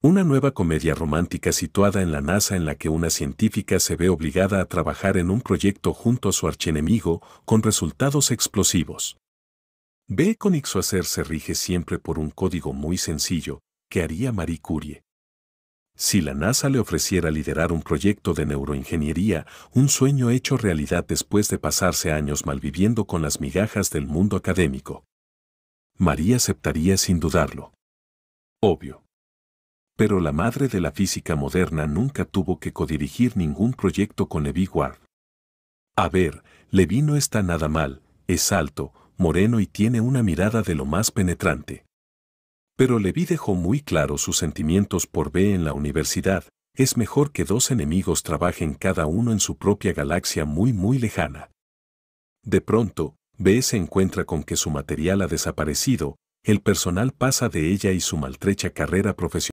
Una nueva comedia romántica situada en la NASA en la que una científica se ve obligada a trabajar en un proyecto junto a su archienemigo con resultados explosivos. B. con Ixoacer se rige siempre por un código muy sencillo que haría Marie Curie. Si la NASA le ofreciera liderar un proyecto de neuroingeniería, un sueño hecho realidad después de pasarse años malviviendo con las migajas del mundo académico, María aceptaría sin dudarlo. Obvio. Pero la madre de la física moderna nunca tuvo que codirigir ningún proyecto con Levi Ward. A ver, Levi no está nada mal, es alto, moreno y tiene una mirada de lo más penetrante. Pero Levi dejó muy claro sus sentimientos por B en la universidad, es mejor que dos enemigos trabajen cada uno en su propia galaxia muy muy lejana. De pronto, B se encuentra con que su material ha desaparecido, el personal pasa de ella y su maltrecha carrera profesional